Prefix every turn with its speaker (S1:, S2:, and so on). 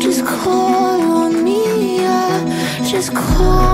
S1: Just call me, yeah. Just call.